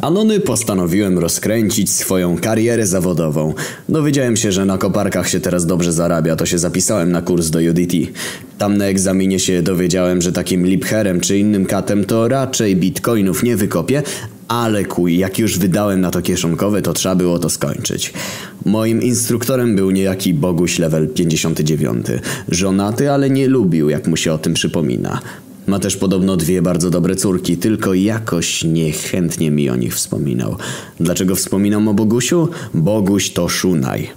Anony postanowiłem rozkręcić swoją karierę zawodową. Dowiedziałem się, że na koparkach się teraz dobrze zarabia, to się zapisałem na kurs do UDT. Tam na egzaminie się dowiedziałem, że takim lipherem czy innym katem to raczej bitcoinów nie wykopię, ale kuj, jak już wydałem na to kieszonkowe, to trzeba było to skończyć. Moim instruktorem był niejaki Boguś level 59. Żonaty, ale nie lubił, jak mu się o tym przypomina. Ma też podobno dwie bardzo dobre córki, tylko jakoś niechętnie mi o nich wspominał. Dlaczego wspominam o Bogusiu? Boguś to Szunaj.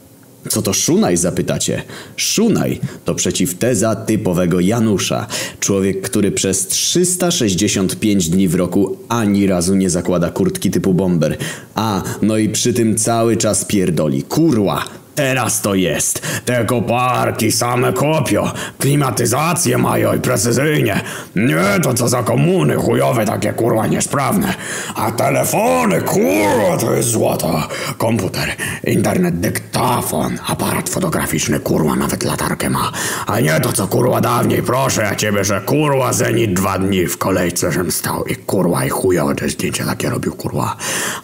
Co to Szunaj zapytacie? Szunaj to przeciwteza typowego Janusza. Człowiek, który przez 365 dni w roku ani razu nie zakłada kurtki typu bomber. A, no i przy tym cały czas pierdoli. Kurła! Teraz to jest. Te koparki same kopio. Klimatyzację mają i precyzyjnie. Nie to co za komuny chujowe takie kurwa niesprawne. A telefony kurwa to jest złoto. Komputer, internet, dyktafon, aparat fotograficzny kurwa nawet latarkę ma. A nie to co kurwa dawniej. Proszę ja ciebie, że kurwa Zenit dwa dni w kolejce żem stał i kurwa i chujowe te zdjęcia takie robił kurwa.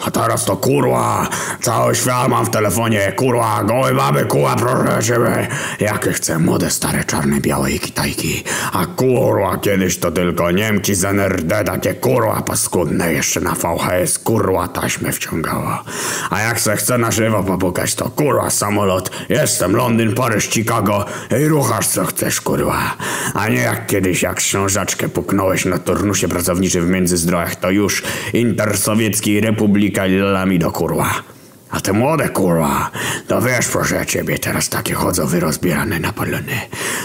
A teraz to kurwa cały świat mam w telefonie kurwa gołe baby kurwa proszę ciebie. Jakie chcę młode stare czarne białe i kitajki. A kurwa kiedyś to tylko Niemki z NRD takie kurwa paskudne jeszcze na VHS kurwa taśmę wciągała. A jak se chcę na żywo popukać to kurwa samolot. Jestem Londyn, Paryż, Chicago i ruchasz co chcesz kurwa. A nie jak kiedyś jak książaczkę puknąłeś na turnusie pracowniczym w Międzyzdrojach to już Intersowiecki Republika Lami do kurwa. A te młode kurwa, to wiesz proszę ciebie, teraz takie chodzą wyrozbierane na palony.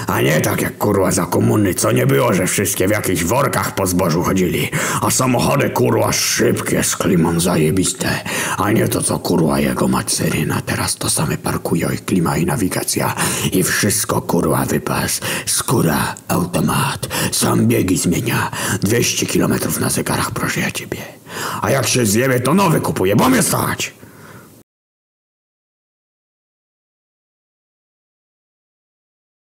A nie tak jak kurwa za komuny, co nie było, że wszystkie w jakichś workach po zbożu chodzili. A samochody kurwa szybkie, z klimą zajebiste. A nie to co kurwa jego mać Syryna, teraz to same parkują i klima i nawigacja. I wszystko kurwa wypas. Skóra, automat, sam biegi zmienia. 200 kilometrów na zegarach proszę ja ciebie. A jak się zjebie to nowy kupuję, bo mnie stać.